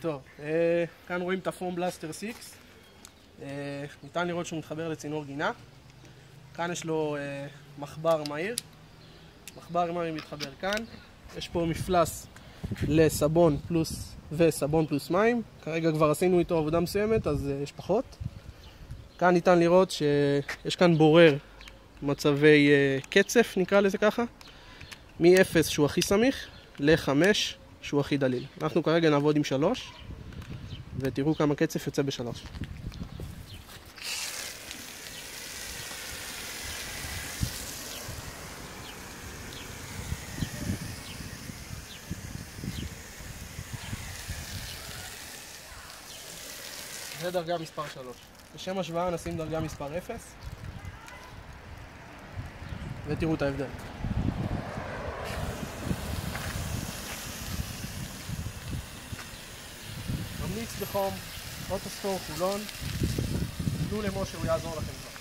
טוב, אה, כאן רואים את הפום בלאסטר 6. אה, ניתן לראות שהוא מתחבר לצינור גינה. כאן יש לו אה, מחבר מהיר. מחבר מהיר מתחבר כאן. יש פה מפלס לסבון פלוס וסבון פלוס מים. כרגע כבר עשינו איתו עבודה מסוימת, אז יש פחות. כאן ניתן לראות שיש כאן בורר מצבי קצף, נקרא לזה ככה. מ-0 שהוא הכי סמיך ל-5 שהוא הכי דליל. אנחנו כרגע נעבוד עם 3 ותראו כמה קצף יוצא ב-3. זה דרגה מספר 3. לשם השוואה נשים דרגה מספר 0 ותראו את ההבדל. ממליץ בחום, אוטוסטור, חולון, תנו למשה, הוא יעזור לכם כבר.